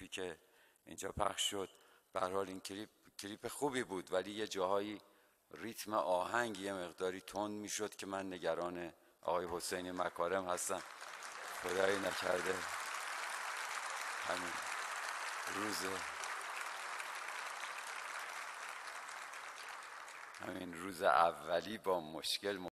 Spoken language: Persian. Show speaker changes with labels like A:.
A: کلیپی که اینجا پخش شد به حال این کلیپ کلیپ خوبی بود ولی یه جاهایی ریتم آهنگ یه مقداری تند می‌شد که من نگران آقای حسین مکارم هستم. خدایی نکرده. همین روز. همین روز اولی با مشکل